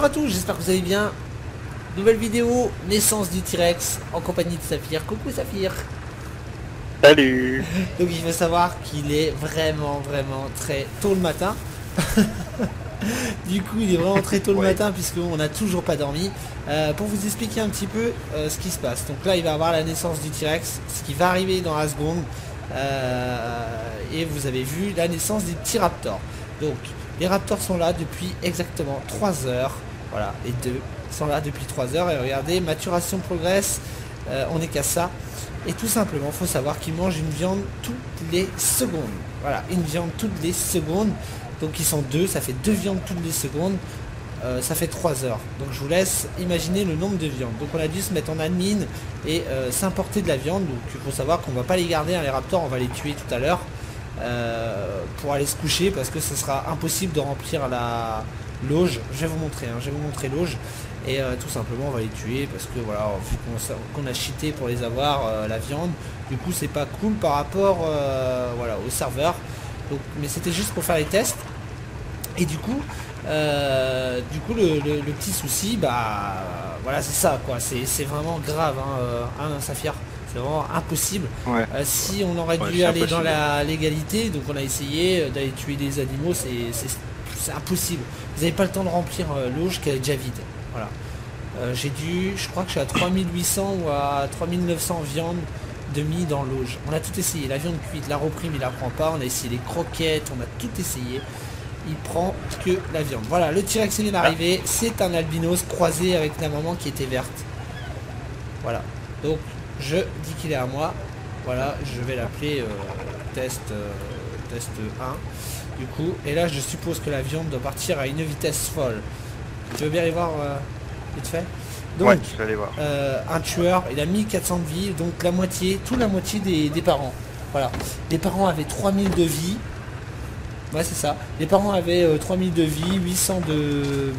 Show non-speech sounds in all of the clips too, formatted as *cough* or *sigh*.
Bonjour à tous, j'espère que vous allez bien. Nouvelle vidéo, naissance du T-Rex en compagnie de Saphir. Coucou Saphir. Salut *laughs* Donc il faut savoir qu'il est vraiment vraiment très tôt le matin. *laughs* du coup il est vraiment très tôt le Ouais. matin puisqu'on n'a toujours pas dormi. Euh, pour vous expliquer un petit peu euh, ce qui se passe. Donc là il va avoir la naissance du T-Rex, ce qui va arriver dans la seconde. Euh, et vous avez vu la naissance des petits raptors. Donc les raptors sont là depuis exactement 3 heures. Voilà, les deux sont là depuis 3 heures. Et regardez, maturation progresse. Euh, on est qu'à ça. Et tout simplement, faut savoir qu'ils mangent une viande toutes les secondes. Voilà, une viande toutes les secondes. Donc ils sont deux, ça fait deux viandes toutes les secondes. Euh, ça fait 3 heures. Donc je vous laisse imaginer le nombre de viandes. Donc on a dû se mettre en admin et euh, s'importer de la viande. Donc il faut savoir qu'on va pas les garder, hein, les raptors, on va les tuer tout à l'heure. pour aller se coucher parce que ce sera impossible de remplir la l'auge. Je vais vous montrer, hein, je vais vous montrer l'auge. Et euh, tout simplement on va les tuer parce que voilà, vu qu'on a cheaté pour les avoir, euh, la viande, du coup c'est pas cool par rapport euh, voilà, au serveur. Donc, mais c'était juste pour faire les tests. Et du coup, du coup le, petit souci, bah voilà c'est ça quoi, c'est vraiment grave hein, hein, Saphir. C'est vraiment impossible. Ouais. Euh, si on aurait Ouais, dû aller dans la légalité, donc on a essayé euh, d'aller tuer des animaux, c'est impossible. Vous n'avez pas le temps de remplir euh, l'auge qui est déjà vide. Voilà. Euh, J'ai dû, je crois que je suis à 3800 ou à 3900 viandes de mis dans l'auge. On a tout essayé, la viande cuite, la reprime il la prend pas, on a essayé les croquettes, on a tout essayé. Il prend que la viande. Voilà, le T-Rex vient d'arriver, c'est un albinos croisé avec la maman qui était verte. Voilà. Donc je dis qu'il est à moi. Voilà, je vais l'appeler euh, test euh, test 1. Du coup, et là je suppose que la viande doit partir à une vitesse folle. Tu veux bien y voir euh, vite fait? Donc ouais, je vais aller voir. un tueur, il a 1400 de vie, donc la moitié, tout la moitié des, des parents. Voilà. Les parents avaient 3000 de vie. Ouais, c'est ça. Les parents avaient euh, 3000 de vie, 800 de,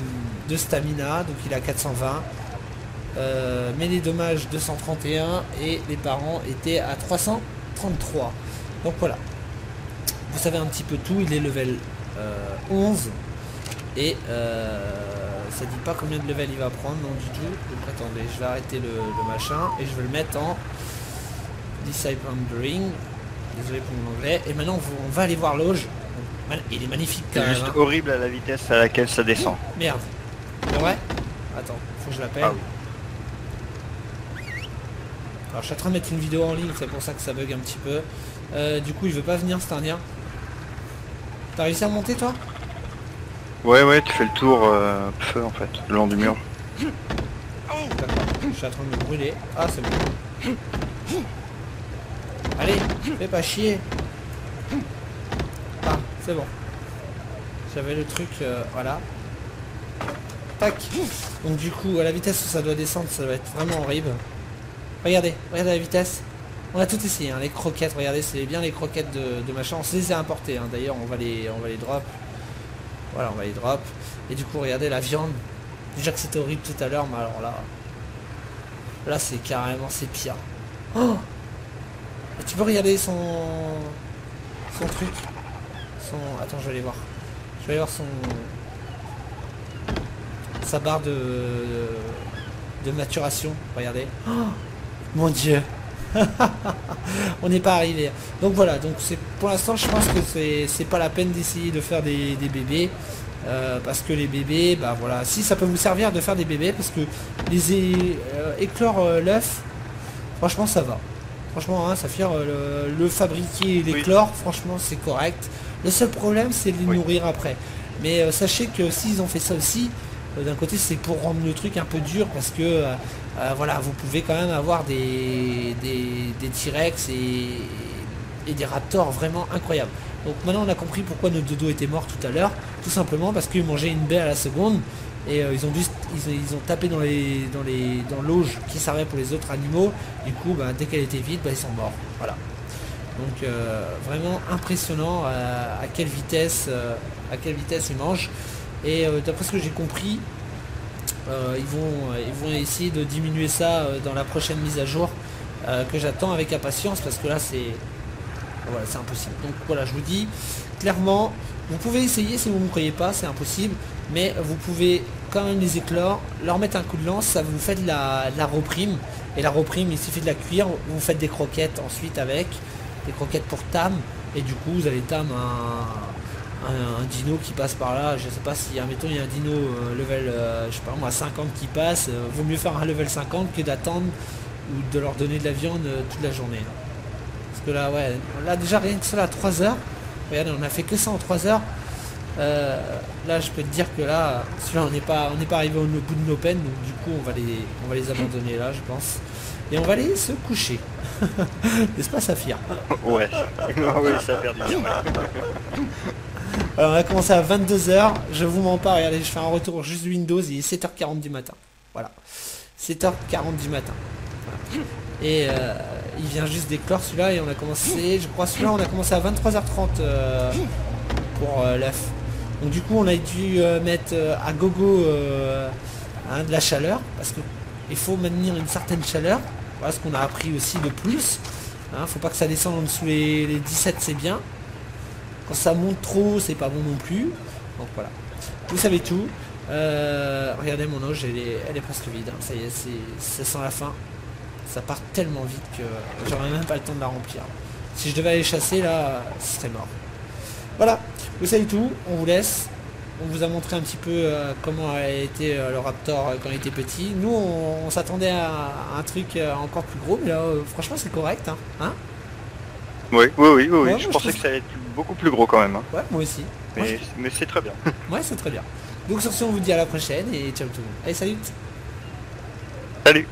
de stamina, donc il a 420. Euh, mais les dommages 231 et les parents étaient à 333. Donc voilà. Vous savez un petit peu tout, il est level euh, 11 et euh, ça dit pas combien de level il va prendre, non du tout. Donc attendez, je vais arrêter le, le machin et je vais le mettre en Discipling. Désolé pour mon anglais. Et maintenant on va aller voir l'auge. Il est magnifique quand même. juste hein. horrible à la vitesse à laquelle ça descend. Merde. Vrai? Attends, faut que je l'appelle. Ah oui. Alors je suis en train de mettre une vidéo en ligne, c'est pour ça que ça bug un petit peu. Euh, du coup il veut pas venir c'est un lien. T'as réussi à monter toi? Ouais, ouais, tu fais le tour euh, feu en fait, le long du mur. D'accord, je suis en train de me brûler. Ah c'est bon. Allez, fais pas chier. Ah, c'est bon. J'avais le truc, euh, voilà. Tac. Donc du coup, à la vitesse où ça doit descendre, ça va être vraiment horrible. Regardez, regardez la vitesse. On a tout essayé, hein, les croquettes, regardez, c'est bien les croquettes de, machin. On se les a importées, hein. d'ailleurs on va les on va les drop. Voilà, on va les drop. Et du coup, regardez la viande. Déjà que c'était horrible tout à l'heure, mais alors là. Là c'est carrément c'est pire. Oh tu peux regarder son. son truc. Son. Attends je vais aller voir. Je vais aller voir son. Sa barre de. de maturation. Regardez. Oh Mon dieu *laughs* On n'est pas arrivé. Donc voilà, donc c'est pour l'instant je pense que c'est pas la peine d'essayer de faire des, des bébés. euh, parce que les bébés, bah voilà, si ça peut vous servir de faire des bébés, parce que les euh, éclore euh, l'œuf, franchement ça va. Franchement, hein, Saphir, le, le fabriquer et l'éclore, franchement c'est correct. Le seul problème c'est de les Oui. nourrir après. Mais sachez que s'ils ont fait ça aussi, d'un côté c'est pour rendre le truc un peu dur parce que euh, voilà, vous pouvez quand même avoir des, T-Rex et, des Raptors vraiment incroyables. Donc maintenant on a compris pourquoi notre dodo était mort tout à l'heure, tout simplement parce qu'ils mangeaient une baie à la seconde et euh, ils ont dû ils, ont tapé dans les dans les dans l'auge qui servait pour les autres animaux. Du coup bah, dès qu'elle était vide, bah, ils sont morts. Voilà. Donc euh, vraiment impressionnant à quelle vitesse à quelle vitesse ils mangent. Et d'après ce que j'ai compris, ils, vont, ils vont essayer de diminuer ça euh, dans la prochaine mise à jour euh, que j'attends avec impatience parce que là c'est impossible. Donc voilà, je vous dis clairement, vous pouvez essayer si vous ne me croyez pas, c'est impossible, mais vous pouvez quand même les éclore, leur mettre un coup de lance, ça vous fait de la, de la reprime. Et la reprime, il suffit de la cuire, vous faites des croquettes ensuite avec, des croquettes pour Tam, et du coup vous allez Tam un, un, un dino qui passe par là, je sais pas si, admettons, il y a un dino euh, level, euh, je sais pas moi, 50 qui passe, euh, vaut mieux faire un level 50 que d'attendre ou de leur donner de la viande toute la journée. Parce que là, ouais, là déjà rien que cela à 3 heures, regardez, on a fait que ça en 3 heures, là je peux te dire que là, celui-là on n'est pas, on n'est pas arrivé au bout de nos peines, donc du coup on va les, on va les abandonner là je pense. Et on va aller se coucher. *laughs* N'est-ce pas Saphir? Ouais. *laughs* oui, ça bien. *laughs* Alors on a commencé à 22h, je vous mens pas, regardez, je fais un retour juste Windows, il est 7h40 du matin. Voilà. 7h40 du matin. Et euh, il vient juste d'éclore celui-là et on a commencé, je crois celui-là on a commencé à 23h30 euh, pour euh, l'œuf. Donc du coup on a dû euh, mettre euh, à gogo euh, hein, de la chaleur parce que il faut maintenir une certaine chaleur. Voilà ce qu'on a appris aussi de plus. Hein, faut pas que ça descende en dessous les 17 c'est bien. Quand ça monte trop, c'est pas bon non plus. Donc voilà. Vous savez tout. Euh, regardez mon auge, elle est, elle est presque vide. hein. Ça y est, c'est, ça sent la fin. Ça part tellement vite que j'aurais même pas le temps de la remplir. Si je devais aller chasser là, ce serait mort. Voilà, vous savez tout, on vous laisse. On vous a montré un petit peu euh, comment a été euh, le Raptor quand il était petit. Nous, on, s'attendait à, à un truc encore plus gros, mais là, franchement, c'est correct. Hein, Hein? Oui, oui, oui, oui. Ouais, je pensais que ça allait être beaucoup plus gros quand même. hein. ouais, moi aussi. Moi, Mais, mais c'est très bien. *laughs* Ouais, c'est très bien. Donc sur ce, on vous dit à la prochaine et ciao tout le monde. Allez, salut Salut